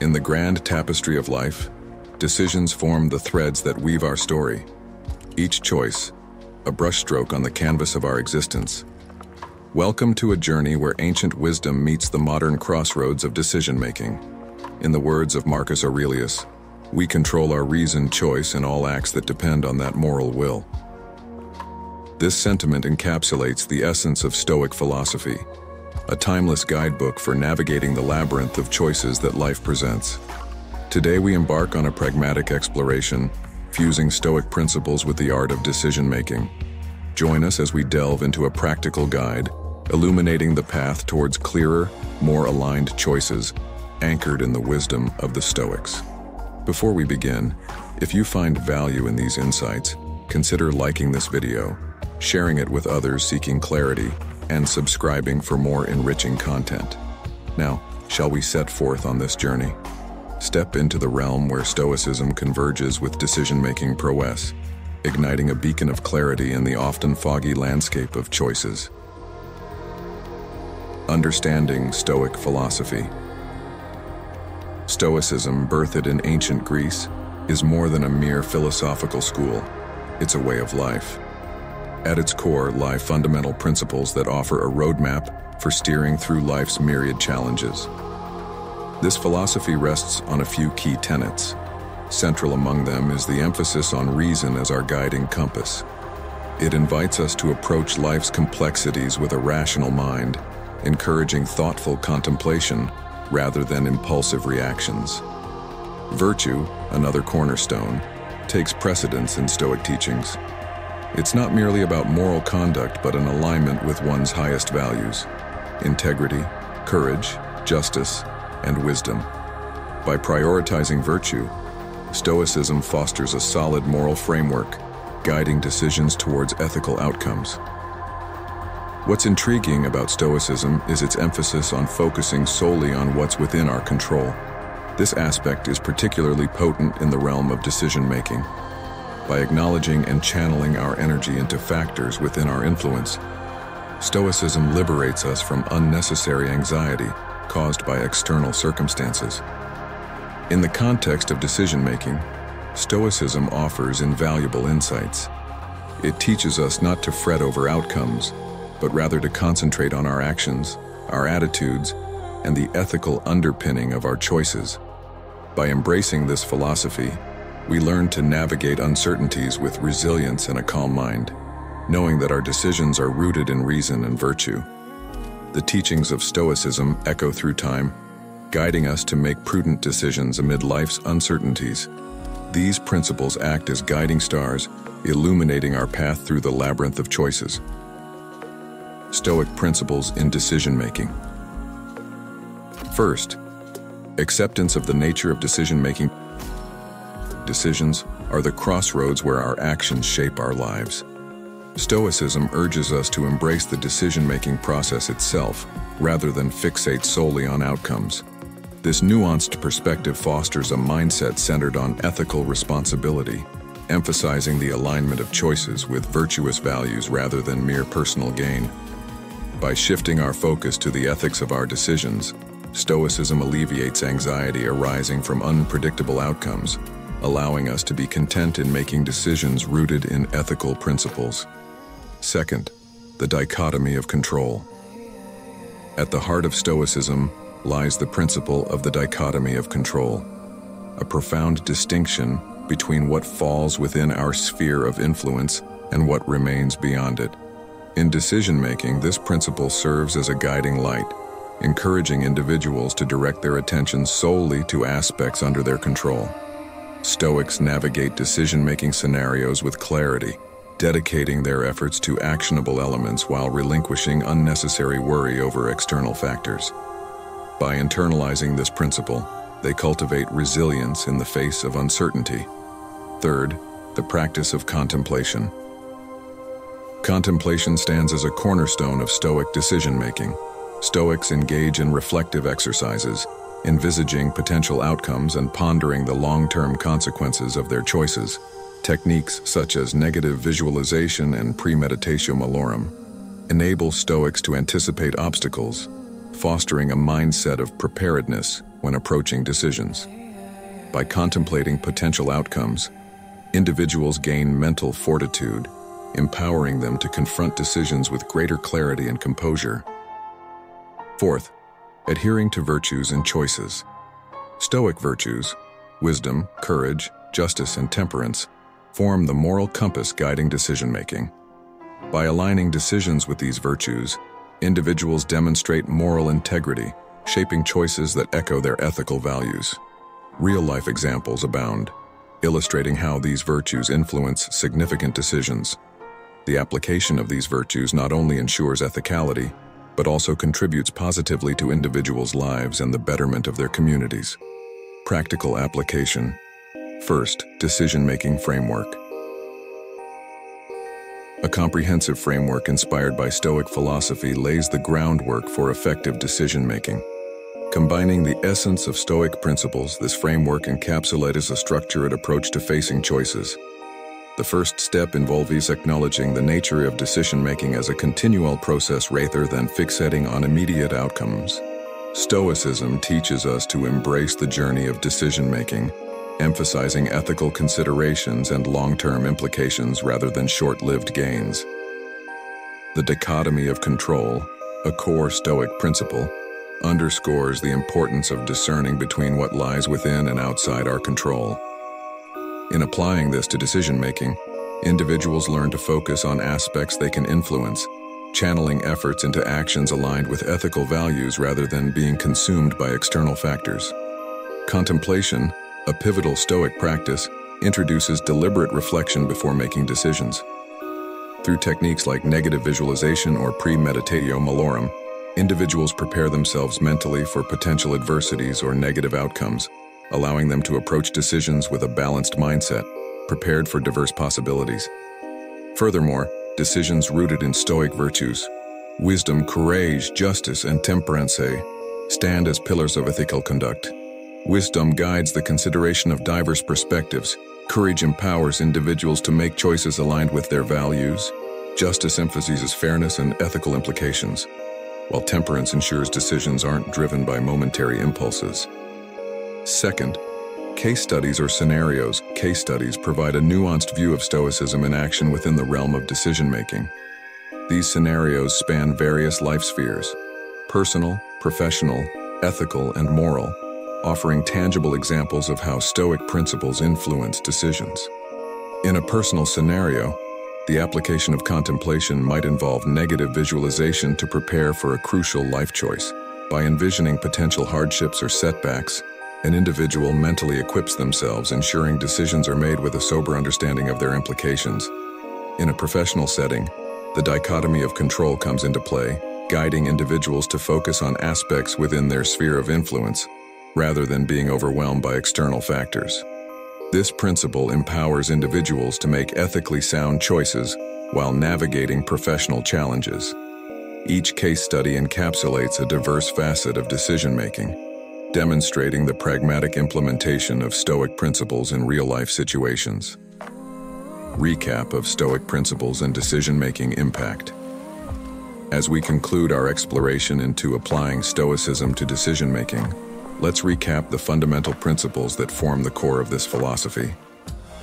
In the grand tapestry of life, decisions form the threads that weave our story. Each choice, a brushstroke on the canvas of our existence. Welcome to a journey where ancient wisdom meets the modern crossroads of decision-making. In the words of Marcus Aurelius, we control our reasoned choice in all acts that depend on that moral will. This sentiment encapsulates the essence of Stoic philosophy, a timeless guidebook for navigating the labyrinth of choices that life presents. Today we embark on a pragmatic exploration, fusing Stoic principles with the art of decision-making. Join us as we delve into a practical guide, illuminating the path towards clearer, more aligned choices, anchored in the wisdom of the Stoics. Before we begin, if you find value in these insights, consider liking this video, sharing it with others seeking clarity, and subscribing for more enriching content. Now, shall we set forth on this journey? Step into the realm where Stoicism converges with decision-making prowess, igniting a beacon of clarity in the often foggy landscape of choices. Understanding Stoic philosophy. Stoicism, birthed in ancient Greece, is more than a mere philosophical school. It's a way of life. At its core lie fundamental principles that offer a roadmap for steering through life's myriad challenges. This philosophy rests on a few key tenets. Central among them is the emphasis on reason as our guiding compass. It invites us to approach life's complexities with a rational mind, encouraging thoughtful contemplation rather than impulsive reactions. Virtue, another cornerstone, takes precedence in Stoic teachings. It's not merely about moral conduct, but an alignment with one's highest values integrity, courage, justice, and wisdom. By prioritizing virtue, Stoicism fosters a solid moral framework, guiding decisions towards ethical outcomes. What's intriguing about Stoicism is its emphasis on focusing solely on what's within our control. This aspect is particularly potent in the realm of decision-making by acknowledging and channeling our energy into factors within our influence. Stoicism liberates us from unnecessary anxiety caused by external circumstances. In the context of decision-making, Stoicism offers invaluable insights. It teaches us not to fret over outcomes, but rather to concentrate on our actions, our attitudes, and the ethical underpinning of our choices. By embracing this philosophy, we learn to navigate uncertainties with resilience and a calm mind, knowing that our decisions are rooted in reason and virtue. The teachings of Stoicism echo through time, guiding us to make prudent decisions amid life's uncertainties. These principles act as guiding stars, illuminating our path through the labyrinth of choices. Stoic principles in decision-making. First, acceptance of the nature of decision-making decisions are the crossroads where our actions shape our lives. Stoicism urges us to embrace the decision-making process itself, rather than fixate solely on outcomes. This nuanced perspective fosters a mindset centered on ethical responsibility, emphasizing the alignment of choices with virtuous values rather than mere personal gain. By shifting our focus to the ethics of our decisions, Stoicism alleviates anxiety arising from unpredictable outcomes allowing us to be content in making decisions rooted in ethical principles. Second, the dichotomy of control. At the heart of Stoicism lies the principle of the dichotomy of control, a profound distinction between what falls within our sphere of influence and what remains beyond it. In decision-making, this principle serves as a guiding light, encouraging individuals to direct their attention solely to aspects under their control. Stoics navigate decision-making scenarios with clarity, dedicating their efforts to actionable elements while relinquishing unnecessary worry over external factors. By internalizing this principle, they cultivate resilience in the face of uncertainty. Third, the practice of contemplation. Contemplation stands as a cornerstone of Stoic decision-making. Stoics engage in reflective exercises, envisaging potential outcomes and pondering the long-term consequences of their choices. Techniques such as negative visualization and premeditatio malorum enable Stoics to anticipate obstacles, fostering a mindset of preparedness when approaching decisions. By contemplating potential outcomes, individuals gain mental fortitude, empowering them to confront decisions with greater clarity and composure. Fourth, adhering to virtues and choices. Stoic virtues, wisdom, courage, justice, and temperance, form the moral compass guiding decision-making. By aligning decisions with these virtues, individuals demonstrate moral integrity, shaping choices that echo their ethical values. Real-life examples abound, illustrating how these virtues influence significant decisions. The application of these virtues not only ensures ethicality, but also contributes positively to individuals' lives and the betterment of their communities. Practical application. First, decision-making framework. A comprehensive framework inspired by Stoic philosophy lays the groundwork for effective decision-making. Combining the essence of Stoic principles, this framework encapsulates a structured approach to facing choices. The first step involves acknowledging the nature of decision-making as a continual process rather than fixating on immediate outcomes. Stoicism teaches us to embrace the journey of decision-making, emphasizing ethical considerations and long-term implications rather than short-lived gains. The dichotomy of control, a core Stoic principle, underscores the importance of discerning between what lies within and outside our control. In applying this to decision-making, individuals learn to focus on aspects they can influence, channeling efforts into actions aligned with ethical values rather than being consumed by external factors. Contemplation, a pivotal Stoic practice, introduces deliberate reflection before making decisions. Through techniques like negative visualization or premeditatio malorum, individuals prepare themselves mentally for potential adversities or negative outcomes, allowing them to approach decisions with a balanced mindset, prepared for diverse possibilities. Furthermore, decisions rooted in Stoic virtues, wisdom, courage, justice, and temperance eh, stand as pillars of ethical conduct. Wisdom guides the consideration of diverse perspectives, courage empowers individuals to make choices aligned with their values, justice emphasizes fairness and ethical implications, while temperance ensures decisions aren't driven by momentary impulses. Second, case studies or scenarios. Case studies provide a nuanced view of Stoicism in action within the realm of decision-making. These scenarios span various life spheres, personal, professional, ethical, and moral, offering tangible examples of how Stoic principles influence decisions. In a personal scenario, the application of contemplation might involve negative visualization to prepare for a crucial life choice. By envisioning potential hardships or setbacks, an individual mentally equips themselves, ensuring decisions are made with a sober understanding of their implications. In a professional setting, the dichotomy of control comes into play, guiding individuals to focus on aspects within their sphere of influence, rather than being overwhelmed by external factors. This principle empowers individuals to make ethically sound choices while navigating professional challenges. Each case study encapsulates a diverse facet of decision-making, demonstrating the pragmatic implementation of Stoic principles in real-life situations. Recap of Stoic principles and decision-making impact. As we conclude our exploration into applying Stoicism to decision-making, Let's recap the fundamental principles that form the core of this philosophy.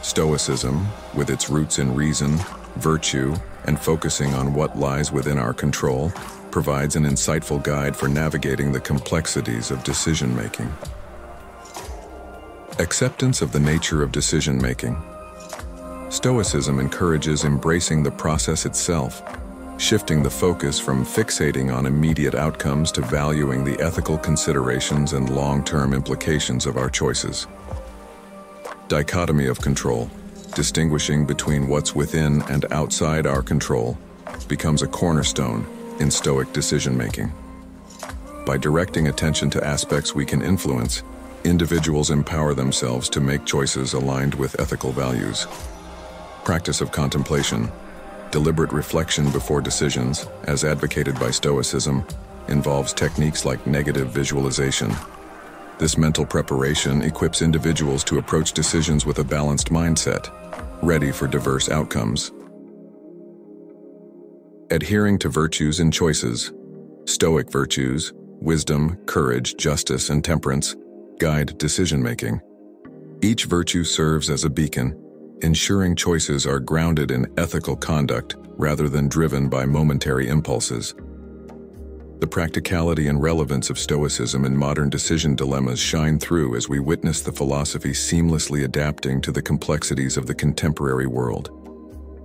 Stoicism, with its roots in reason, virtue, and focusing on what lies within our control, provides an insightful guide for navigating the complexities of decision-making. Acceptance of the nature of decision-making. Stoicism encourages embracing the process itself shifting the focus from fixating on immediate outcomes to valuing the ethical considerations and long-term implications of our choices. Dichotomy of control, distinguishing between what's within and outside our control, becomes a cornerstone in Stoic decision-making. By directing attention to aspects we can influence, individuals empower themselves to make choices aligned with ethical values. Practice of contemplation, Deliberate reflection before decisions, as advocated by Stoicism, involves techniques like negative visualization. This mental preparation equips individuals to approach decisions with a balanced mindset, ready for diverse outcomes. Adhering to virtues and choices, Stoic virtues, wisdom, courage, justice, and temperance guide decision-making. Each virtue serves as a beacon, ensuring choices are grounded in ethical conduct rather than driven by momentary impulses. The practicality and relevance of Stoicism in modern decision dilemmas shine through as we witness the philosophy seamlessly adapting to the complexities of the contemporary world.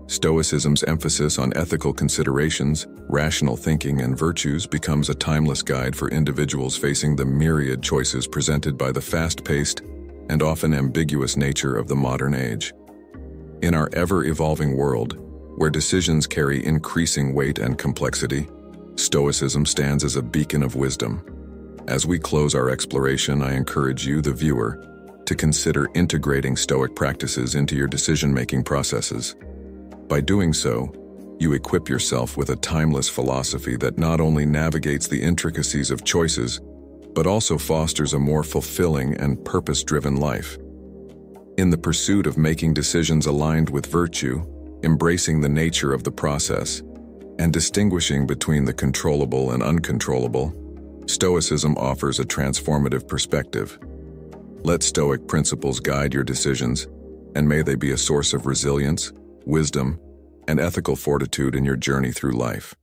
Stoicism's emphasis on ethical considerations, rational thinking, and virtues becomes a timeless guide for individuals facing the myriad choices presented by the fast-paced and often ambiguous nature of the modern age. In our ever-evolving world, where decisions carry increasing weight and complexity, Stoicism stands as a beacon of wisdom. As we close our exploration, I encourage you, the viewer, to consider integrating Stoic practices into your decision-making processes. By doing so, you equip yourself with a timeless philosophy that not only navigates the intricacies of choices, but also fosters a more fulfilling and purpose-driven life. In the pursuit of making decisions aligned with virtue, embracing the nature of the process, and distinguishing between the controllable and uncontrollable, Stoicism offers a transformative perspective. Let Stoic principles guide your decisions, and may they be a source of resilience, wisdom, and ethical fortitude in your journey through life.